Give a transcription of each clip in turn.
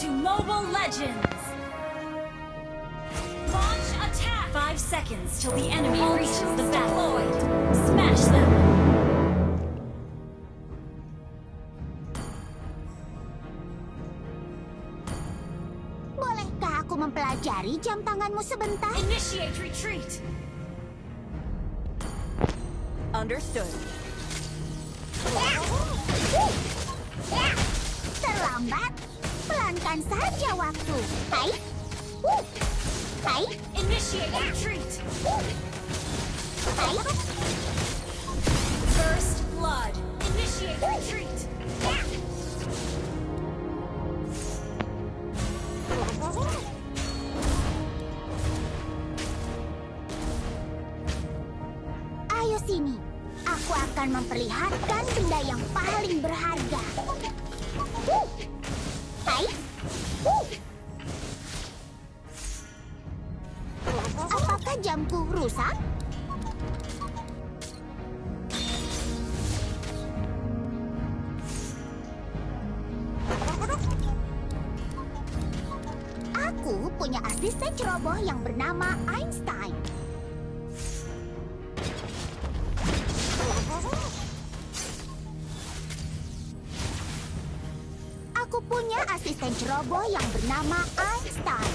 to Mobile Legends! Launch attack! Five seconds till the enemy reaches the battlefield. Smash them! Bolehkah aku mempelajari jam tanganmu sebentar? Initiate retreat! Understood. Terlambat. Pelankan saja waktu. Hai. Uh. Hai. Initiate retreat! Hai. First blood! Initiate retreat! Rusak? Aku punya asisten ceroboh yang bernama Einstein. Aku punya asisten ceroboh yang bernama Einstein.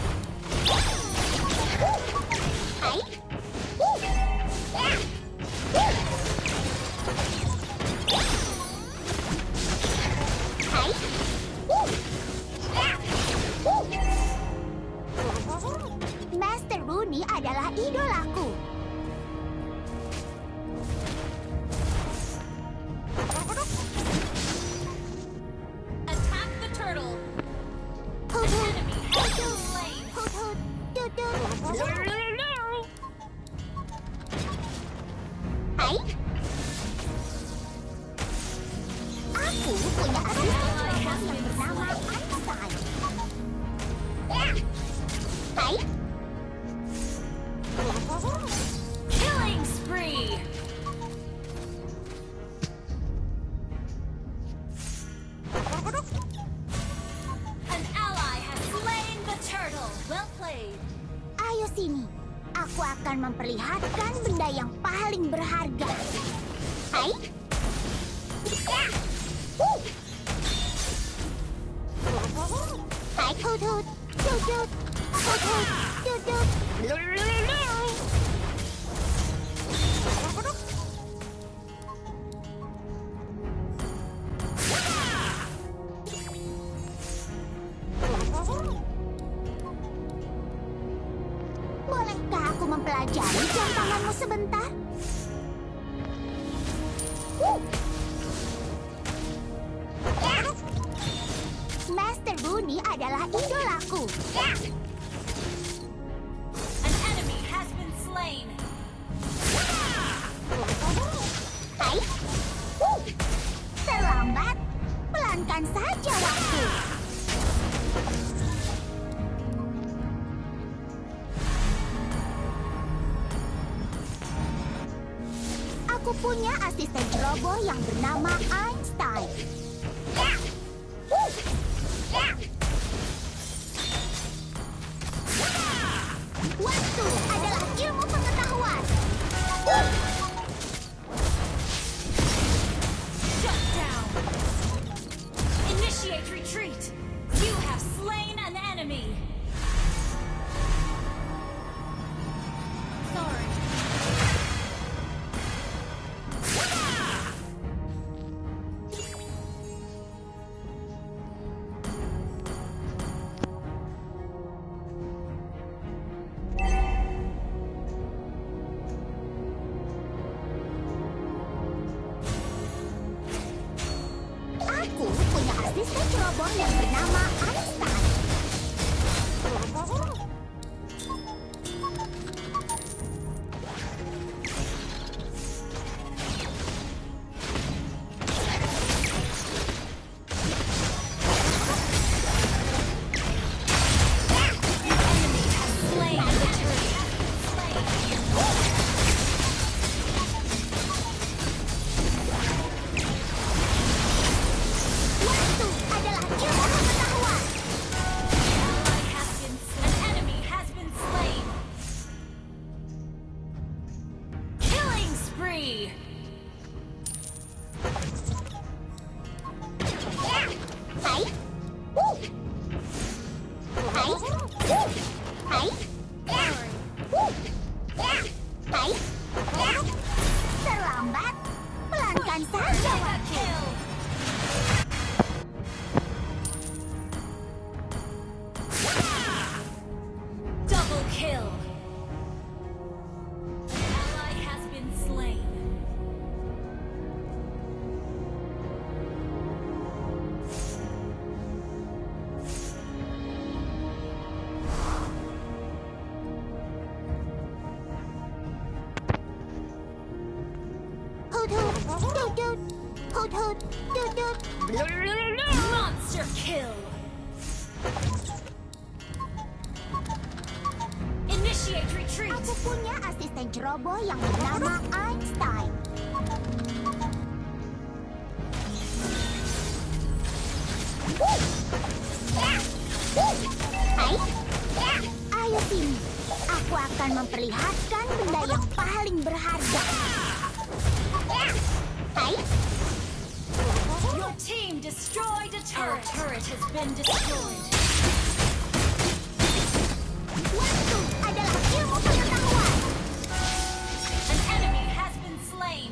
Toad, toad, toad, toad, toad, toad, toad, toad. Rooney adalah idolaku. An enemy has been slain! Hai. Uh. Terlambat. Pelankan saja waktu. Aku punya asisten ceroboh yang bernama Einstein. Waktu adalah ilmu pengetahuan. Shut asisten Monster kill. Initiate retreat. Aku punya asisten ceroboh yang bernama Einstein. Hai, ayo sini. Aku akan memperlihatkan benda yang paling berharga. Your team destroyed a turret. Our turret has been destroyed. waktu adalah ilmu pengetahuan. An enemy has been slain.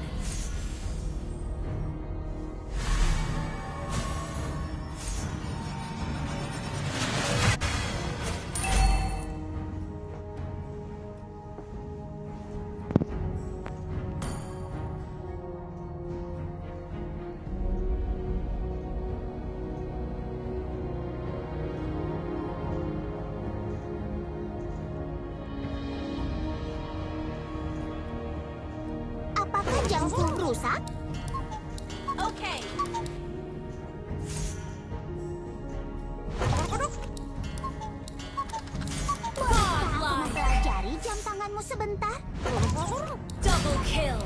Rusak? Okay. Aku mempelajari jam tanganmu sebentar? Double kill.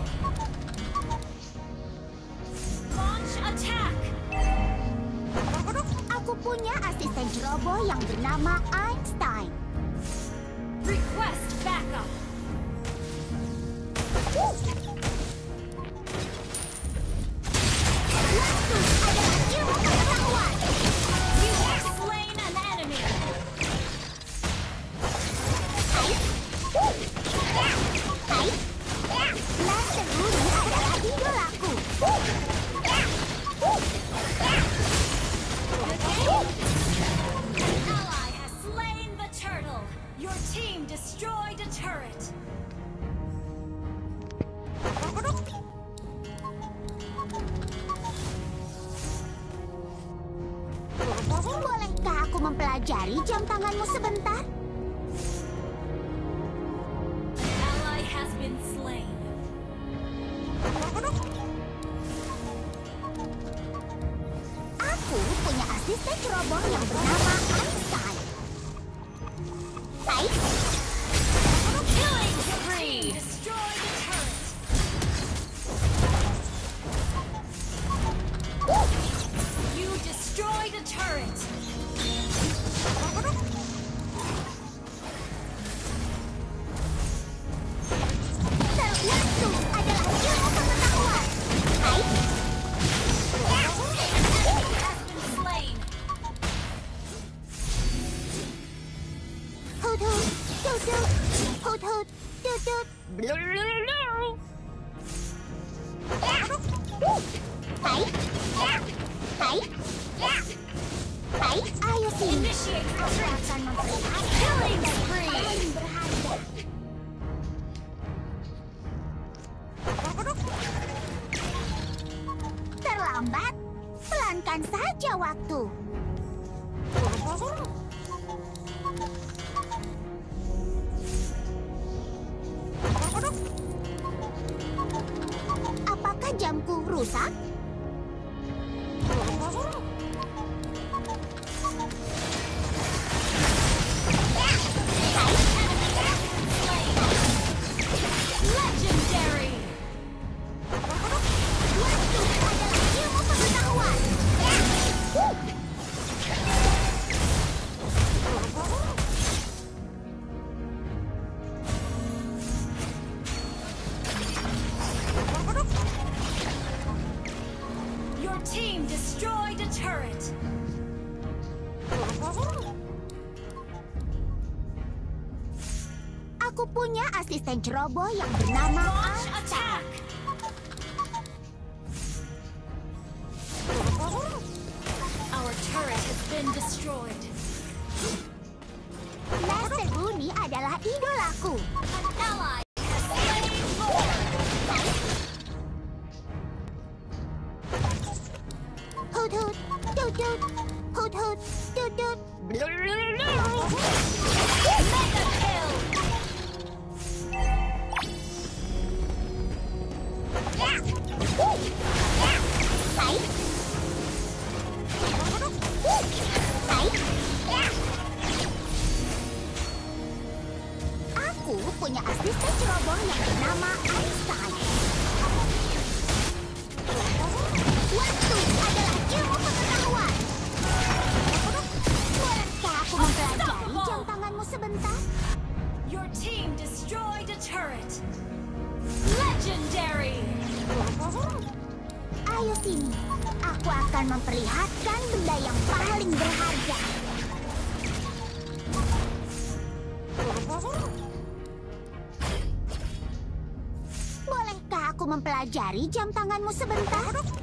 Launch attack. Aku punya asisten ceroboh yang bernama Einstein. Asisten ceroboh yang bernama Einstein. Terlambat. Pelankan saja waktu. Apakah jamku rusak? ceroboh yang bernama Alta. Our turret has been destroyed. Naseguni adalah idolaku. An ally punya asisten ceroboh yang bernama Einstein. Waktu adalah ilmu pengetahuan. Bolehkah aku mempelajari jam tanganmu sebentar? Your team destroyed a turret. Legendary. Ayo sini, aku akan memperlihatkan benda yang paling mempelajari jam tanganmu sebentar?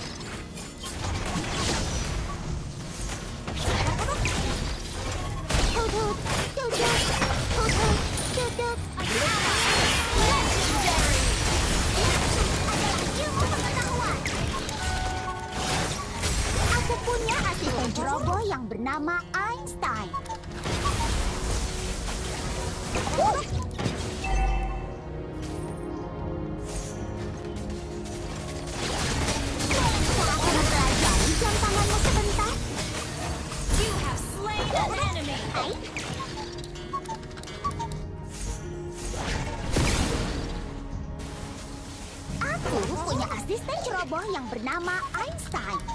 bernama Einstein. Aku punya asisten ceroboh yang bernama Einstein.